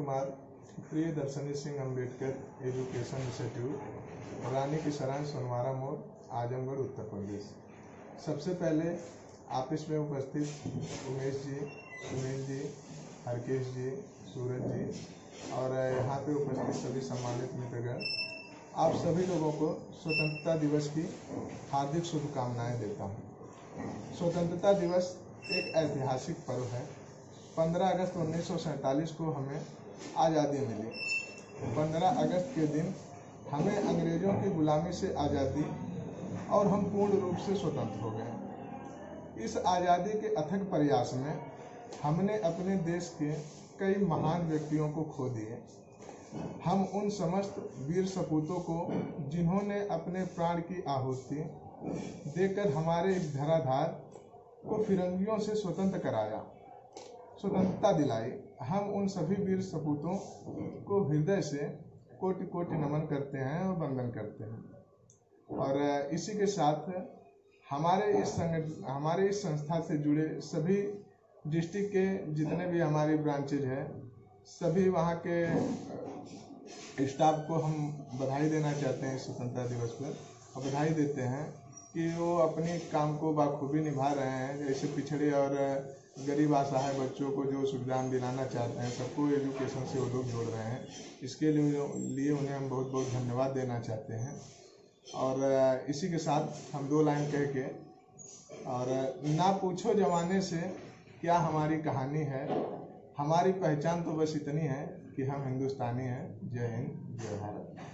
Priyadarshini Singh Ambedkar, education institute, रानी की सोनवारा मोड़, आजमगढ़, उत्तर प्रदेश। सबसे पहले आप में उपस्थित उमेश जी, सुनील जी, हरकेश जी, सूरज जी, और यहाँ पे उपस्थित सभी सम्मानित मित्रगण, आप सभी लोगों को स्वतंत्रता दिवस की हार्दिक शुभकामनाएँ देता हूँ। स्वतंत्रता दिवस एक ऐतिहासिक पर्व है। 15 अगस्त उन्नीस सौ सैंतालीस को हमें आज़ादी मिली। 15 अगस्त के दिन हमें अंग्रेज़ों की गुलामी से आज़ादी और हम पूर्ण रूप से स्वतंत्र हो गए। इस आज़ादी के अथक प्रयास में हमने अपने देश के कई महान व्यक्तियों को खो दिए। हम उन समस्त वीर सपूतों को जिन्होंने अपने प्राण की आहुति देकर हमारे इस धराधार को फिरंगियों से स्वतंत्र कराया। स्वतंत्रता दिलाई। हम उन सभी वीर सपूतों को हृदय से कोटि कोटि नमन करते हैं और वंदन करते हैं। और इसी के साथ हमारे इस संगठन हमारे इस संस्था से जुड़े सभी डिस्ट्रिक्ट के जितने भी हमारी ब्रांचेज हैं, सभी वहाँ के स्टाफ को हम बधाई देना चाहते हैं स्वतंत्रता दिवस पर और बधाई देते हैं। कि वो अपने काम को बाखूबी निभा रहे हैं, जैसे पिछड़े और गरीब असहाय बच्चों को जो सुविधा दिलाना चाहते हैं, सबको एजुकेशन से वो लोग जोड़ रहे हैं। इसके लिए उन्हें हम बहुत बहुत धन्यवाद देना चाहते हैं। और, इसी के साथ हम दो लाइन कह के, और, ना पूछो जमाने से क्या हमारी कहानी है। हमारी पहचान तो बस इतनी है कि हम हिंदुस्तानी हैं। जय हिंद, जय भारत।